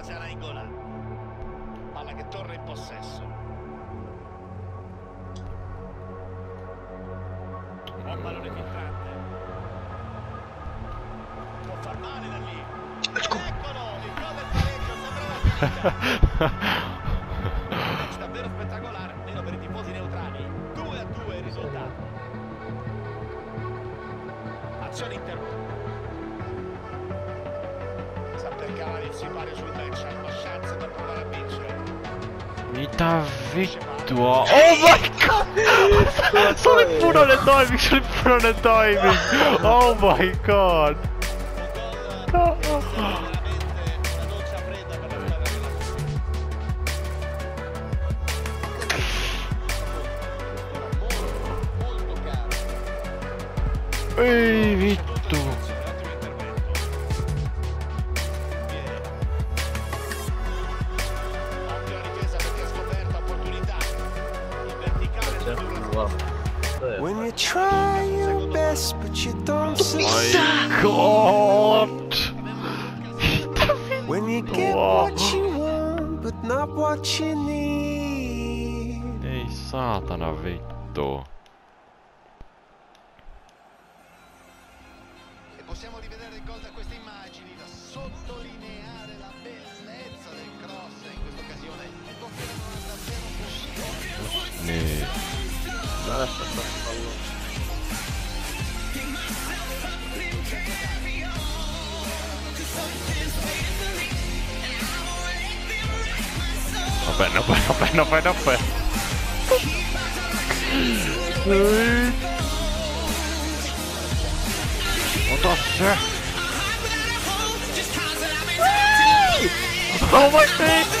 base a Nainggolan. Palla che torna in possesso. Buon pallone filtrante. Può far male da lì. Eccolo, il gol del pareggio sembrava finita. Davvero spettacolare, almeno per i tifosi neutrali. 2 a 2 il risultato. Azione interrotta. Mitä vittua? Oh my god! Se oli punainen timing, se oli punainen timing! Oh my god! Un gol When you try your best, but you don't succeed. My god! When you get what you want, but not what you need. Ei saatana vittu. E possiamo rivedere il queste immagini, da sottolineare la bellezza del cross in questa occasione e confermano davvero possibile. Niin. Nopea, nopea, nopea, nopea, nopea. Ei. Ota se! Oh my god!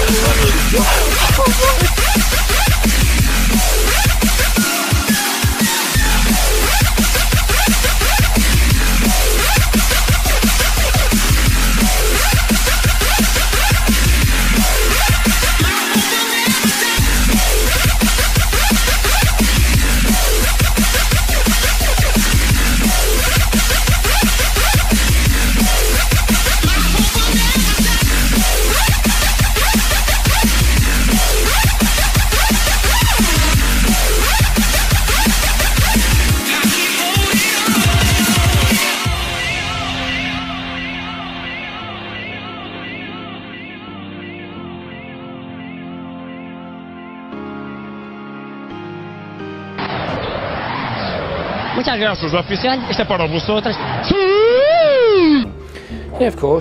Muchas gracias, oficial. Este para vosotros. Yeah, of course.